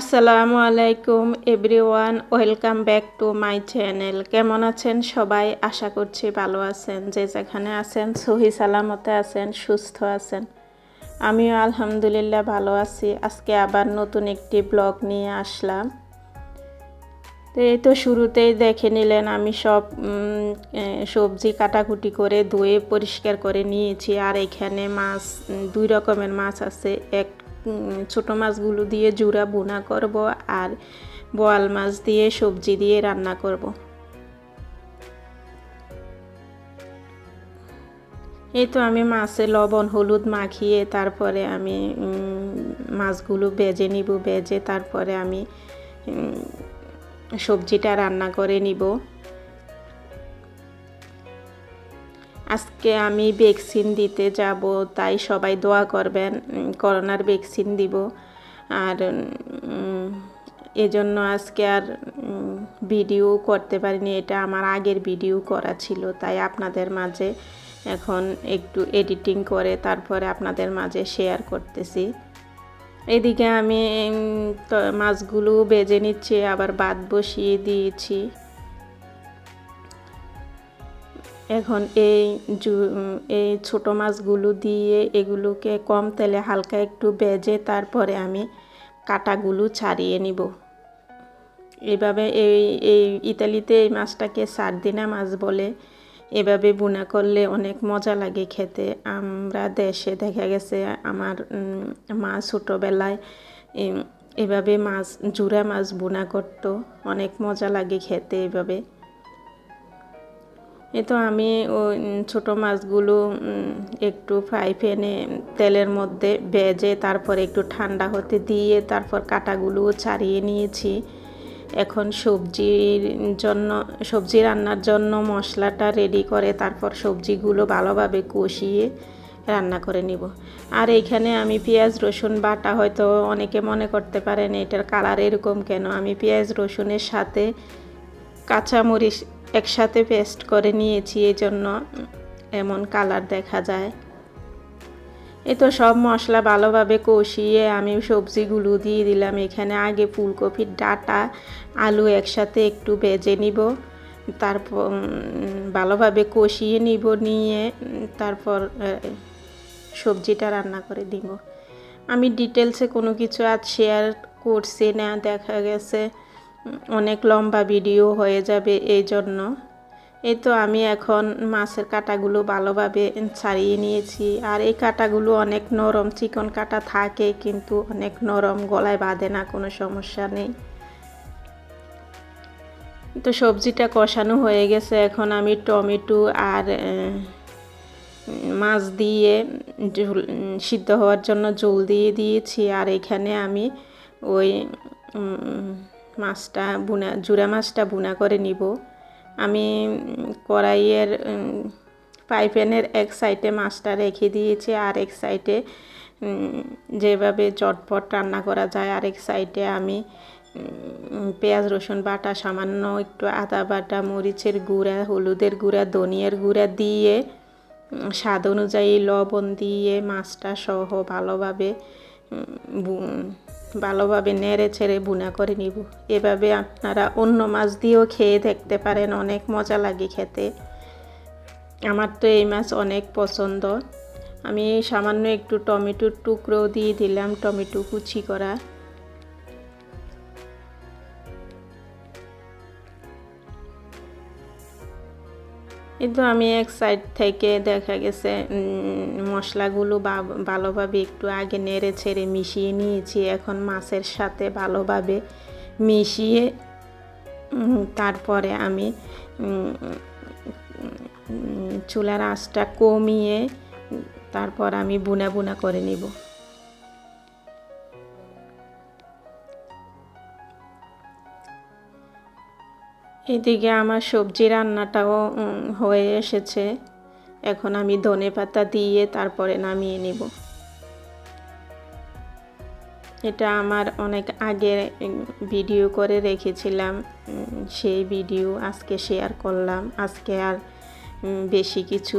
আসসালামু আলাইকুম everyone, welcome back to my channel. কেমন আছেন সবাই? আশা করছি ভালো আছেন। যে যেখানে আছেন, সহি সালামতে আছেন, সুস্থ আছেন। আমিও আলহামদুলিল্লাহ ভালো আছি। আজকে আবার নতুন একটি ব্লগ নিয়ে আসলাম। তো এই তো শুরুতেই দেখে নিলেন, আমি সব সবজি কাটাকুটি করে ধুয়ে পরিষ্কার করে নিয়েছি। আর এখানে মাছ দুই রকমের মাছ আছে। এক ছোট মাছগুলো দিয়ে জুড়া বোনা করব আর বোয়াল মাছ দিয়ে সবজি দিয়ে রান্না করব। এই তো আমি মাছে লবণ, হলুদ মাখিয়ে তারপরে আমি মাছগুলো বেজে নিব, বেজে তারপরে আমি সবজিটা রান্না করে নিব। আজকে আমি ভ্যাকসিন দিতে যাব, তাই সবাই দোয়া করবেন করোনার ভ্যাকসিন দিব। আর এজন্য আজকে আর ভিডিও করতে পারিনি, এটা আমার আগের ভিডিও করা ছিল, তাই আপনাদের মাঝে এখন একটু এডিটিং করে তারপরে আপনাদের মাঝে শেয়ার করতেছি। এদিকে আমি মাছগুলো বেজে নিচ্ছি, আবার বাদ বসিয়ে দিয়েছি। এখন এই এই ছোটো মাছগুলো দিয়ে এগুলোকে কম তেলে হালকা একটু বেজে তারপরে আমি কাটাগুলো ছাড়িয়ে নিব। এভাবে এই এই ইতালিতে এই মাছটাকে সারদিনা মাছ বলে। এভাবে বুনা করলে অনেক মজা লাগে খেতে। আমরা দেশে দেখা গেছে আমার মা ছোটোবেলায় এভাবে মাছ জুড়া মাছ বুনা করতো। অনেক মজা লাগে খেতে এভাবে। এ তো আমি ওই ছোটো মাছগুলো একটু ফ্রাই প্যানে তেলের মধ্যে ভেজে তারপর একটু ঠান্ডা হতে দিয়ে তারপর কাটাগুলো ছাড়িয়ে নিয়েছি। এখন সবজির জন্য, সবজি রান্নার জন্য মশলাটা রেডি করে তারপর সবজিগুলো ভালোভাবে কষিয়ে রান্না করে নিব। আর এইখানে আমি পেঁয়াজ, রসুন, বাটা হয়তো অনেকে মনে করতে পারেন এটার কালার এরকম কেন? আমি পেঁয়াজ, রসুনের সাথে কাঁচামরিচ একসাথে পেস্ট করে নিয়েছি এই জন্য এমন কালার দেখা যায়। এ তো সব মশলা ভালোভাবে কষিয়ে আমি সবজিগুলো দিয়ে দিলাম। এখানে আগে ফুলকপির ডাটা, আলু একসাথে একটু বেজে নিব, তারপর ভালোভাবে কষিয়ে নিব, নিয়ে তারপর সবজিটা রান্না করে দিব। আমি ডিটেলসে কোনো কিছু আজ শেয়ার করছি না, দেখা গেছে। অনেক লম্বা ভিডিও হয়ে যাবে এই জন্য এই তো আমি এখন মাছের কাটাগুলো ভালোভাবে ছাড়িয়ে নিয়েছি। আর এই কাটাগুলো অনেক নরম, চিকন কাটা থাকে কিন্তু অনেক নরম, গলায় বাঁধে না, কোনো সমস্যা নেই। তো সবজিটা কষানো হয়ে গেছে। এখন আমি টমেটো আর মাছ দিয়ে সিদ্ধ হওয়ার জন্য জল দিয়ে দিয়েছি। আর এখানে আমি ওই মাছটা বুনা জুড়া মাছটা বুনা করে নিব। আমি কড়াইয়ের পাইপ্যানের এক সাইডে মাছটা রেখে দিয়েছি, আর এক সাইডে যেভাবে চটপট রান্না করা যায়, আরেক সাইডে আমি পেঁয়াজ, রসুন বাটা, সামান্য একটু আদা বাটা, মরিচের গুঁড়া, হলুদের গুঁড়া, ধনিয়ার গুঁড়া দিয়ে স্বাদ অনুযায়ী লবণ দিয়ে মাছটা সহ ভালোভাবে ভালোভাবে নেড়ে ছেড়ে বুনা করে নিব। এভাবে আপনারা অন্য মাছ দিয়েও খেয়ে দেখতে পারেন, অনেক মজা লাগে খেতে। আমার তো এই মাছ অনেক পছন্দ। আমি সামান্য একটু টমেটোর টুকরো দিয়ে দিলাম, টমেটো কুচি করা। কিন্তু আমি এক সাইড থেকে দেখা গেছে মশলাগুলো ভালোভাবে একটু আগে নেড়ে ছেড়ে মিশিয়ে নিয়েছি, এখন মাছের সাথে ভালোভাবে মিশিয়ে তারপরে আমি চুলার আঁচটা কমিয়ে, তারপর আমি বুনা বুনা করে নিব। এদিকে আমার সবজি রান্নাটাও হয়ে এসেছে। এখন আমি ধনে পাতা দিয়ে তারপরে নামিয়ে নিব। এটা আমার অনেক আগে ভিডিও করে রেখেছিলাম। সেই ভিডিও আজকে শেয়ার করলাম। আজকে আর বেশি কিছু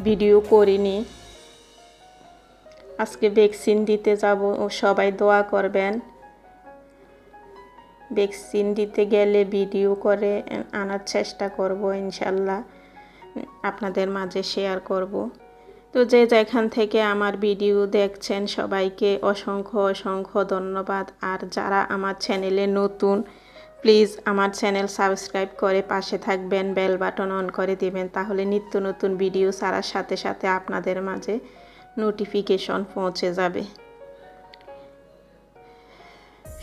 ভিডিও করিনি। আজকে ভ্যাকসিন দিতে যাব। ও সবাই দোয়া করবেন। ভ্যাকসিন দিতে গেলে ভিডিও করে আনার চেষ্টা করব ইনশাল্লাহ আপনাদের মাঝে শেয়ার করব। তো যে যেখান থেকে আমার ভিডিও দেখছেন, সবাইকে অসংখ্য অসংখ্য ধন্যবাদ। আর যারা আমার চ্যানেলে নতুন, প্লিজ আমার চ্যানেল সাবস্ক্রাইব করে পাশে থাকবেন, বেল বাটন অন করে দেবেন, তাহলে নিত্য নতুন ভিডিও ছাড়ার সাথে সাথে আপনাদের মাঝে নোটিফিকেশন পৌঁছে যাবে।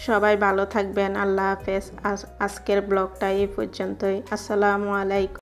সবাই ভালো থাকবেন আল্লাহ হাফেজ। আজকের ব্লগটা এই পর্যন্তই। আসসালামু আলাইকুম।